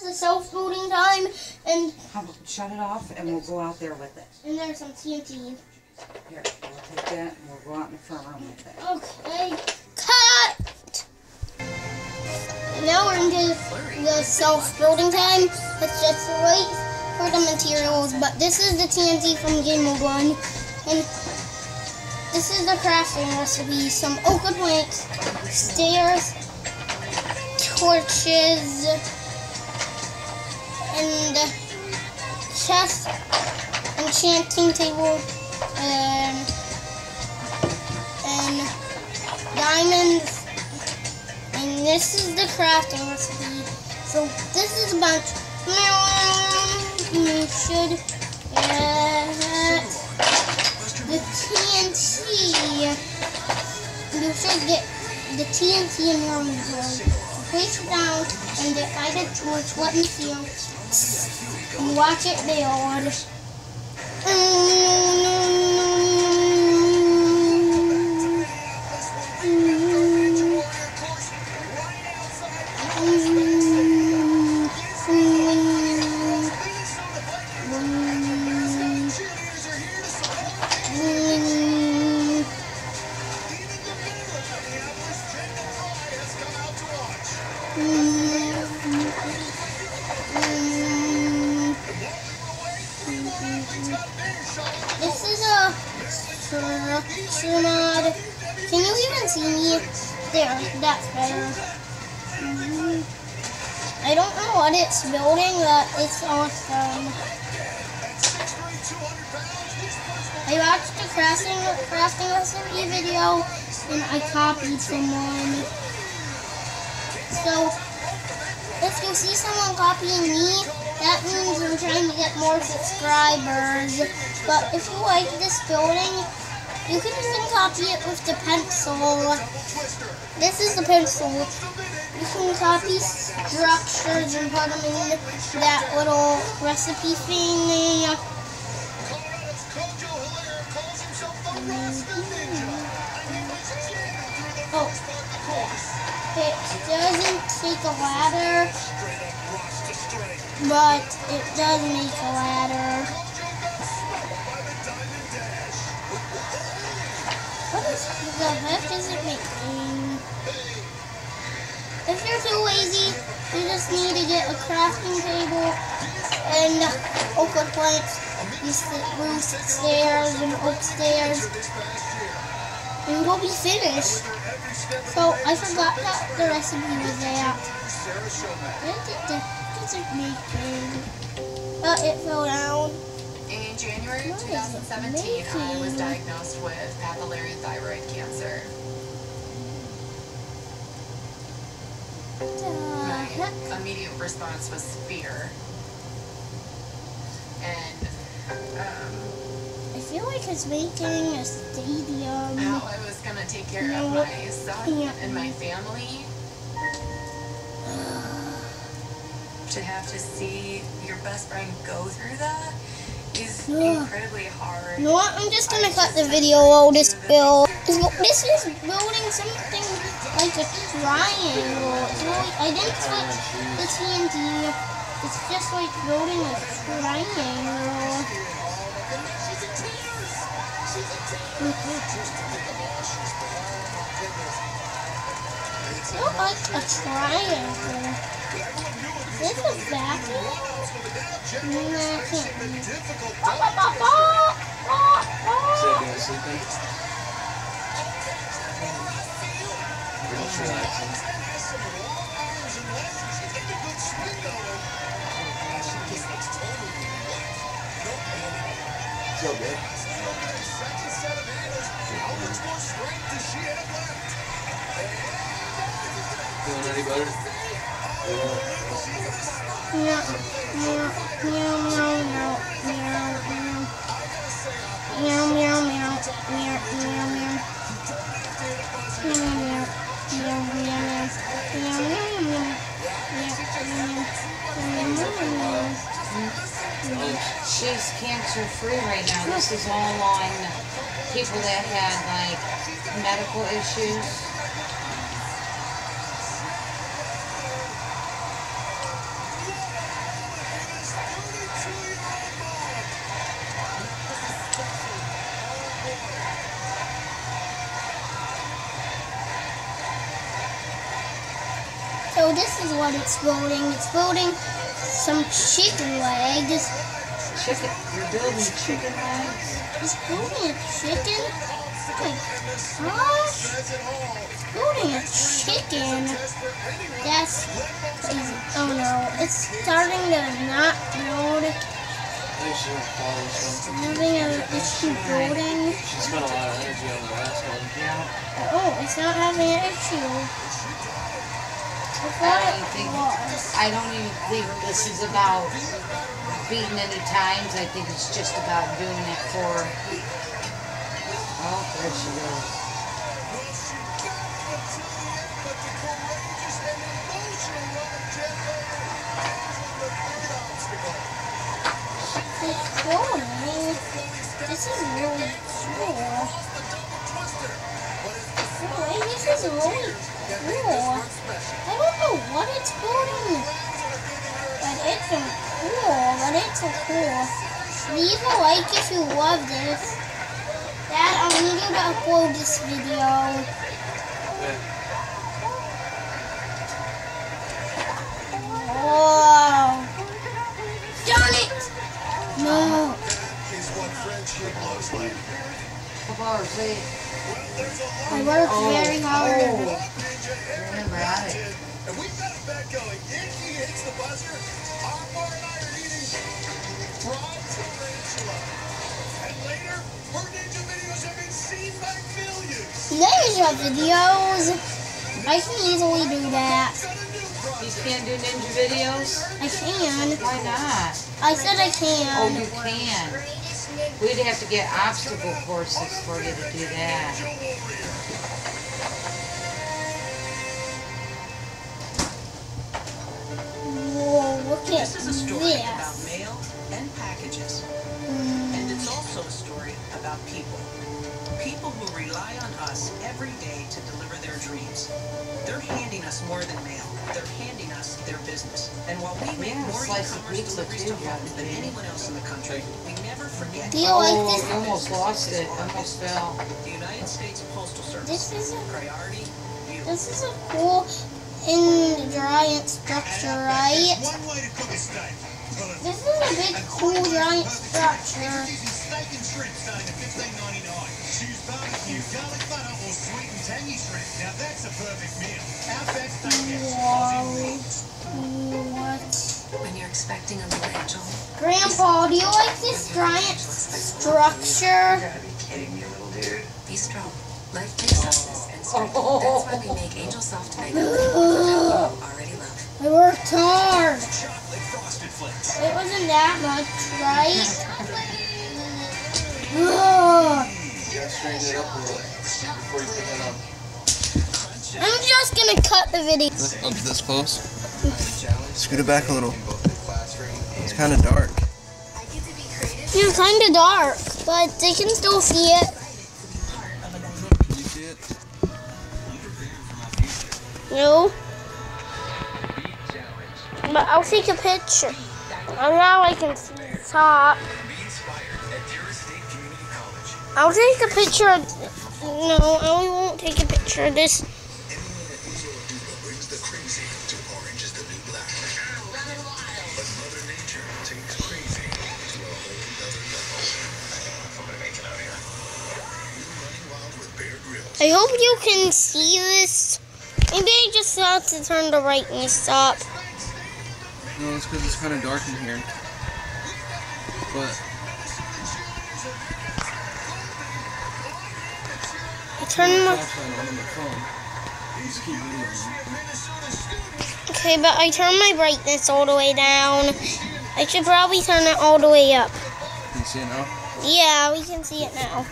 is the self-loading time, and shut it off and we'll go out there with it. and there's some TNT. Here, we'll take that and we'll go out in the front room with it. Okay, cut. Now we're into the self-building time. Let's just wait for the materials. But this is the TNT from Game of One, and this is the crafting recipe: some oak planks, stairs, torches, and chest, enchanting table, and and diamonds. And this is the crafting recipe. So this is a bunch. You should get the TNT. You should get the TNT in your. Place down and get torch. Let me see 'em. And watch it build. This There, that's better. Mhm. I don't know what it's building, but it's awesome. I watched the crafting crafting recipe video and I copied someone. So if you see someone copying me, that means I'm trying to get more subscribers. But if you like this building, you can even copy it with the pencil. This is the pencil. You can copy structures and put them in that little recipe thing. Oh, it doesn't take a ladder, but it does make a ladder. The heck it? If you're too lazy, you just need to get a crafting table and ochre planks, these loose stairs and oak stairs, and we'll be finished. So I forgot that the recipe was there. Making? Oh, it fell down. In January it 2017, I was diagnosed with papillary thyroid cancer. What the heck? My immediate response was fear. And um, I feel like it's making a stadium. how I was going to take care No, of my son and my family. To have to see your best friend go through that is incredibly hard. You know what? I'm just gonna uh, cut the video while this build. This is building something like a triangle. It's really, I didn't switch the TNT. It's just like building a triangle. Look like a triangle. This is vacuum? Feel good. Feeling any better? Yeah. Meow, meow, meow, meow, meow, meow, meow. Meow, meow, meow, meow, meow, meow. Meow, meow, meow, meow, meow. Meow, meow, meow. Meow, meow, meow, meow, meow. She's cancer free right now. This is all on people that had like medical issues. This is what it's building. It's building some chicken legs. Chicken. You're building chicken legs. It's building a chicken. Oh my gosh. It's building a chicken. That's crazy. Oh no. It's starting to not build. I think she wants to follow I'm something. having a issue building. She spent a lot of energy on the last one. Oh, it's not having an issue. I don't. I don't even think this is about beating any times. I think it's just about doing it for. Oh, there she goes. It's. This is really cool. This is really cool. I don't know what it's building, but it's so cool. But it's so cool. Leave a like if you love this. Dad, I need you to upload this video. Wow. Darn it! No. Couple hours late. I worked Oh, very hard. oh. Remember, I. And we've got it back going. Yankee hits the buzzer. Armbar and I are eating fried tarantula. And later, her ninja videos have been seen by millions. Ninja videos. I can easily do that. Got a new You can't do ninja videos? I can. Why not? I said I can. Oh, you can. We'd have to get obstacle courses for you to do that. This is a story about mail and packages. Mm, And it's also a story about people. People who rely on us every day to deliver their dreams. They're handing us more than mail. They're handing us their business. And while we make Yeah, more e-commerce deliveries to homes than anyone else in the country, we never forget Do you like Oh, this? you almost lost it. Almost fell. the United States Postal Service. This is a, Priority, you. this is a cool in giant structure, right? One way to cook a steak. Well, it's This is a big cool giant structure. Steak and shrimp starting at fifteen ninety nine. Choose barbecue, garlic butter, or sweet and tangy shrimp. Now that's a perfect meal. Outback Steakhouse. Wow. What? When you're expecting a little angel, Grandpa, do you like this giant structure? You gotta be kidding me, little dude. Be strong. Life takes toughness and strength. That's why we make Angel Soft Mega already love. I worked hard. Chocolate frosted flakes. It wasn't that much, right? Ugh. You gotta straighten it up a little before you put it on. I'm just gonna cut the video. Up oh, this close. Scoot it back a little. It's kind of dark. It's kind of dark, but they can still see it. You see it? No. But I'll take a picture. And now I can see the top. I'll take a picture of. No, I won't take a picture of this. I hope you can see this. Maybe I just have to turn the brightness up. No, it's because it's kind of dark in here. But I turn my. flashlight on on the phone. You just keep videoing. Okay, but I turn my brightness all the way down. I should probably turn it all the way up. Can you see it now? Yeah, we can see it now.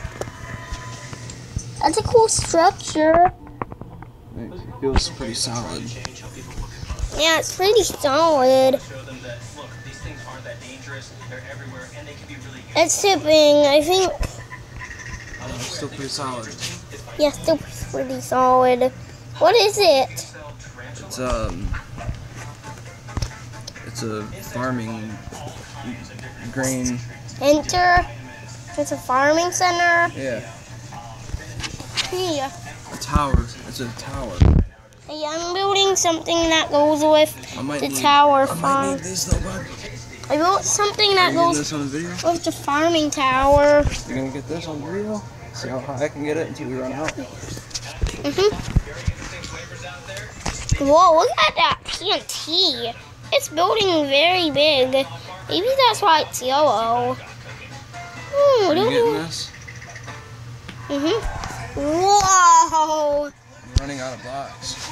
That's a cool structure. It feels pretty solid. Yeah, it's pretty solid. show them that look, these things aren't that dangerous. They're everywhere, and they can be really useful. It's tipping. I think, It's still pretty solid. yeah, still pretty solid. What is it? It's um, it's a farming grain. Enter. It's a farming center. Yeah, Yeah. a tower. It's a tower. I'm building something that goes with the need, tower farm. need these though, bud. I built something that goes this on video? with the farming tower. You're gonna get this on video? See how high I can get it until we run out. Mm hmm Whoa, look at that TNT. It's building very big. Maybe that's why it's yellow. Hmm, Are you getting this? hmm Whoa! I'm running out of blocks.